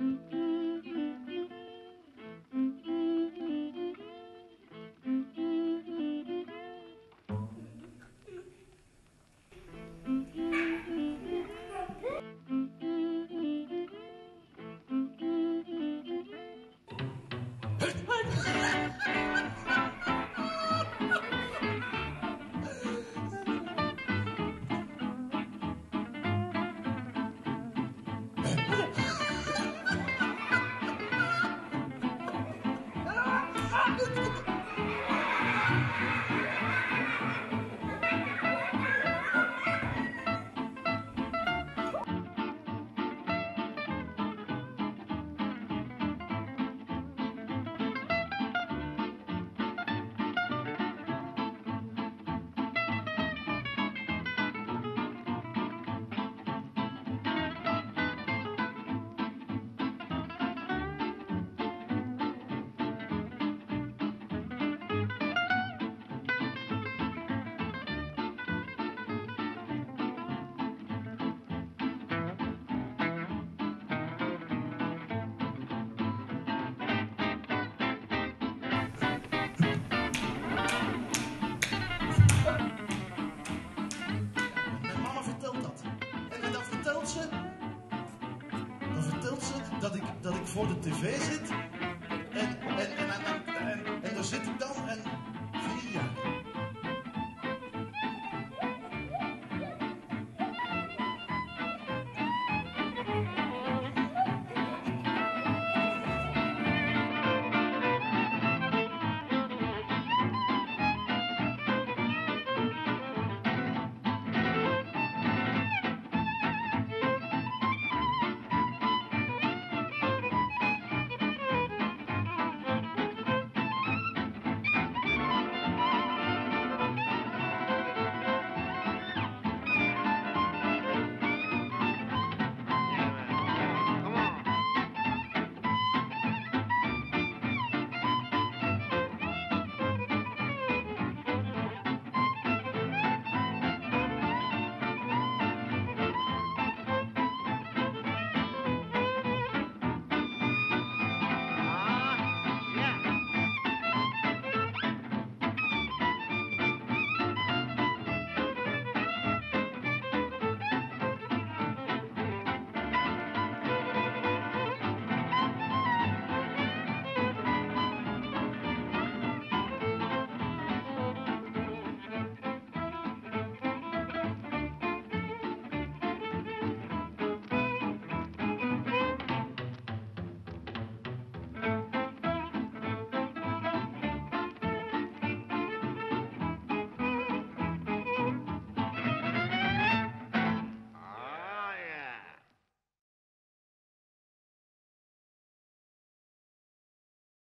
Mm-hmm. Voor de tv zit